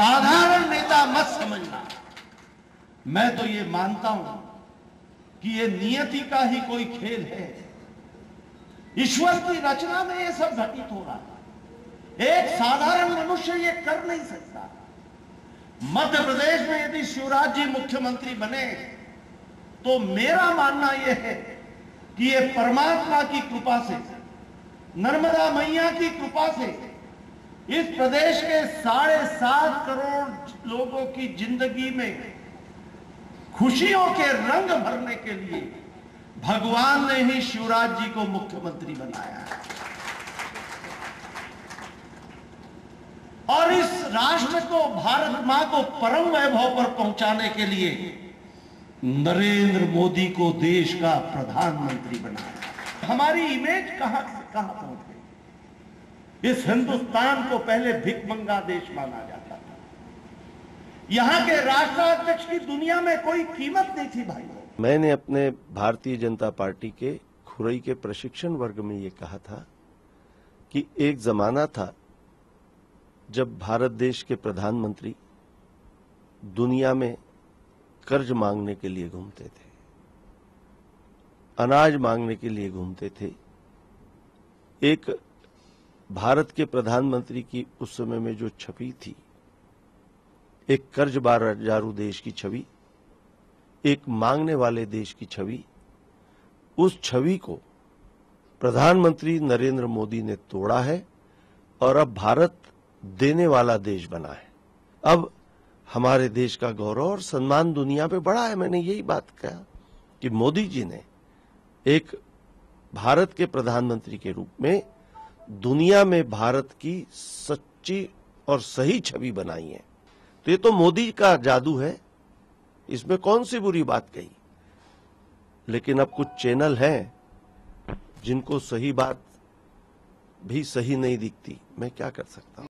साधारण नेता मत समझना। मैं तो ये मानता हूँ कि ये नियति का ही कोई खेल है। ईश्वर की रचना में ये सब घटित हो रहा है। एक साधारण मनुष्य ये कर नहीं सकता। मध्य प्रदेश में यदि शिवराज जी मुख्यमंत्री बने तो मेरा मानना यह है कि ये परमात्मा की कृपा से, नर्मदा मैया की कृपा से इस प्रदेश के साढ़े सात करोड़ लोगों की ज़िंदगी में खुशियों के रंग भरने के लिए भगवान ने ही शिवराज जी को मुख्यमंत्री बनाया है। और इस राष्ट्र को, भारत माँ को परम वैभव पर पहुँचाने के लिए नरेंद्र मोदी को देश का प्रधानमंत्री बनाया। हमारी इमेज कहाँ कहाँ पहुँच गई? इस हिंदुस्तान को पहले भिकमंगा देश माना जाता था। यहाँ के राष्ट्राध्यक्ष की दुनिया में कोई कीमत नहीं थी भाई। मैंने अपने भारतीय जनता पार्टी के खुरई के प्रशिक्षण वर्ग में ये कहा था कि एक जमाना था जब भारत देश के प्रधानमंत्री दुनिया में कर्ज मांगने के लिए घूमते थे, अनाज मांगने के लिए घूमते थे। एक भारत के प्रधानमंत्री की उस समय में जो छवि थी, एक कर्ज बाजारू देश की छवि, एक मांगने वाले देश की छवि, उस छवि को प्रधानमंत्री नरेंद्र मोदी ने तोड़ा है और अब भारत देने वाला देश बना है। अब हमारे देश का गौरव और सम्मान दुनिया में बढ़ा है। मैंने यही बात कहा कि मोदी जी ने एक भारत के प्रधानमंत्री के रूप में दुनिया में भारत की सच्ची और सही छवि बनाई है। तो ये तो मोदी का जादू है। इसमें कौन सी बुरी बात कही? लेकिन अब कुछ चैनल हैं जिनको सही बात भी सही नहीं दिखती। मैं क्या कर सकता हूँ?